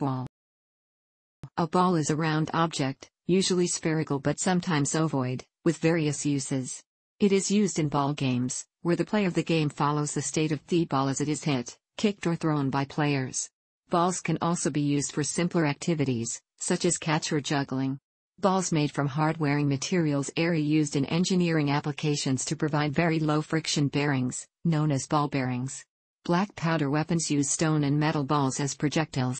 Ball. A ball is a round object, usually spherical but sometimes ovoid, with various uses. It is used in ball games, where the play of the game follows the state of the ball as it is hit, kicked or thrown by players. Balls can also be used for simpler activities, such as catch or juggling. Balls made from hard-wearing materials are used in engineering applications to provide very low friction bearings, known as ball bearings. Black powder weapons use stone and metal balls as projectiles.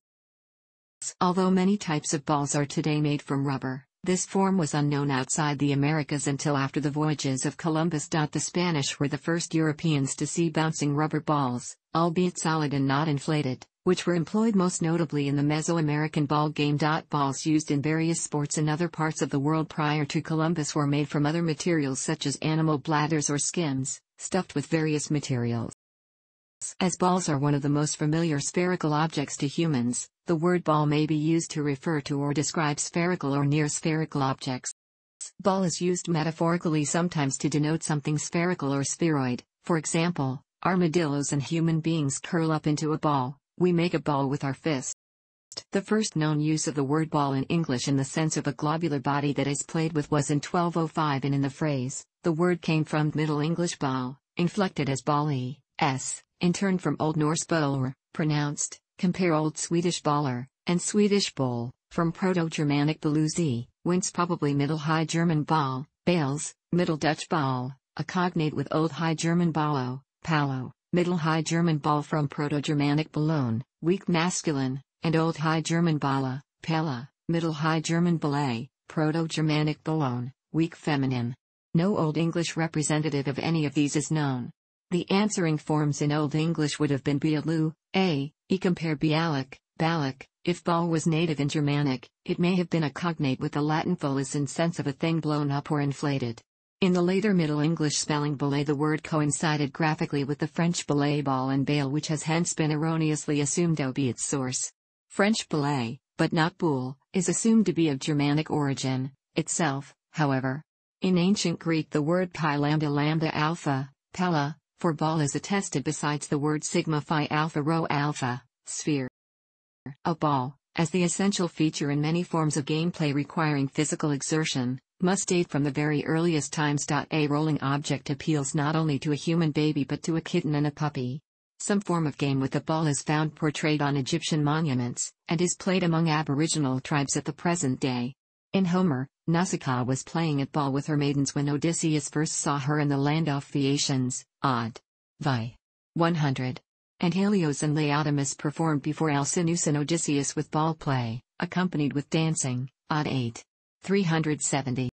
Although many types of balls are today made from rubber, this form was unknown outside the Americas until after the voyages of Columbus. The Spanish were the first Europeans to see bouncing rubber balls, albeit solid and not inflated, which were employed most notably in the Mesoamerican ball game. Balls used in various sports in other parts of the world prior to Columbus were made from other materials such as animal bladders or skins, stuffed with various materials. As balls are one of the most familiar spherical objects to humans, the word ball may be used to refer to or describe spherical or near spherical objects. Ball is used metaphorically sometimes to denote something spherical or spheroid, for example, armadillos and human beings curl up into a ball, we make a ball with our fist. The first known use of the word ball in English in the sense of a globular body that is played with was in 1205 and in the phrase, the word came from Middle English ball, inflected as balli, s, in turn from Old Norse bolr, pronounced, Compare Old Swedish baller, and Swedish bowl, from Proto-Germanic baluzi, whence probably Middle High German ball, bales, Middle Dutch ball, a cognate with Old High German ballo, palo, Middle High German ball from Proto-Germanic ballon, weak masculine, and Old High German balla, pella, Middle High German ballet, Proto-Germanic ballon, weak feminine. No Old English representative of any of these is known. The answering forms in Old English would have been Bealu, a, e compare Bialik, Balak, if ball was native in Germanic, it may have been a cognate with the Latin follis in sense of a thing blown up or inflated. In the later Middle English spelling ballet the word coincided graphically with the French ballet ball and bale which has hence been erroneously assumed to be its source. French ballet, but not boule, is assumed to be of Germanic origin, itself, however. In ancient Greek the word pi lambda lambda alpha, pella, for ball is attested besides the word sigma phi alpha rho alpha, sphere. A ball, as the essential feature in many forms of gameplay requiring physical exertion, must date from the very earliest times. A rolling object appeals not only to a human baby but to a kitten and a puppy. Some form of game with a ball is found portrayed on Egyptian monuments, and is played among Aboriginal tribes at the present day. In Homer, Nausicaa was playing at ball with her maidens when Odysseus first saw her in the land of Phaeacians, Odd. Vi. 100. And Helios and Laodamas performed before Alcinous and Odysseus with ball play, accompanied with dancing, Odd 8. 370.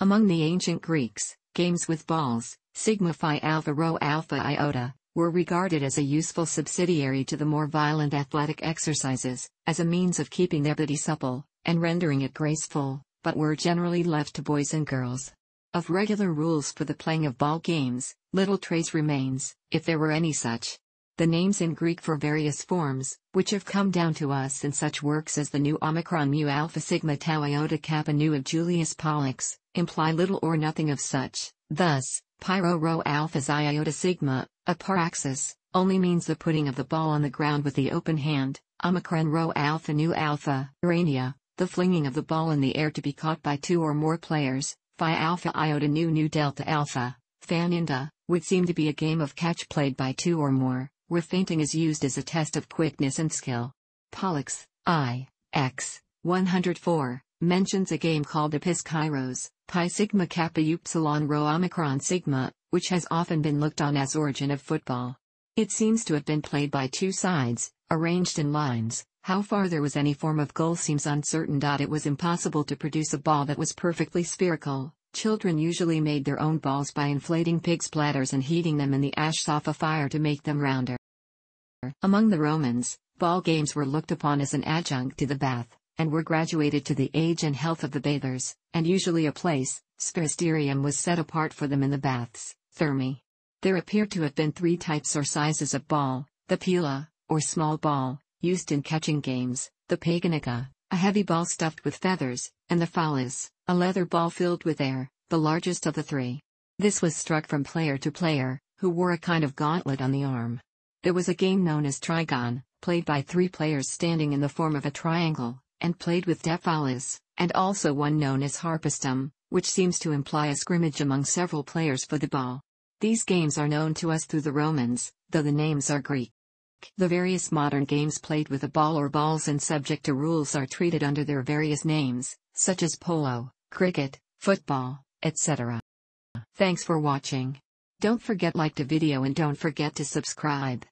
Among the ancient Greeks, games with balls, sigma phi alpha rho alpha iota, were regarded as a useful subsidiary to the more violent athletic exercises, as a means of keeping their body supple, and rendering it graceful but were generally left to boys and girls. Of regular rules for the playing of ball games, little trace remains, if there were any such. The names in Greek for various forms, which have come down to us in such works as the new Omicron Mu Alpha Sigma Tau Iota Kappa Nu of Julius Pollux, imply little or nothing of such. Thus, Pyro Rho Alpha Xi Iota Sigma, a paraxis, only means the putting of the ball on the ground with the open hand. Omicron Rho Alpha Nu Alpha, Urania, the flinging of the ball in the air to be caught by two or more players, phi alpha iota nu nu delta alpha, faninda, would seem to be a game of catch played by two or more, where feinting is used as a test of quickness and skill. Pollux, I, X, 104, mentions a game called episkyros, pi sigma kappa upsilon rho omicron sigma, which has often been looked on as origin of football. It seems to have been played by two sides, arranged in lines, how far there was any form of goal seems uncertain. It was impossible to produce a ball that was perfectly spherical. Children usually made their own balls by inflating pig's bladders and heating them in the ash off a fire to make them rounder. Among the Romans, ball games were looked upon as an adjunct to the bath, and were graduated to the age and health of the bathers, and usually a place, sphaeristerium was set apart for them in the baths, thermae. There appear to have been three types or sizes of ball, the pila, or small ball, used in catching games, the paganica, a heavy ball stuffed with feathers, and the follis, a leather ball filled with air, the largest of the three. This was struck from player to player, who wore a kind of gauntlet on the arm. There was a game known as trigon, played by three players standing in the form of a triangle, and played with defalas, and also one known as harpastum, which seems to imply a scrimmage among several players for the ball. These games are known to us through the Romans, though the names are Greek. The various modern games played with a ball or balls and subject to rules are treated under their various names, such as polo, cricket, football, etc. Thanks for watching. Don't forget like the video and don't forget to subscribe.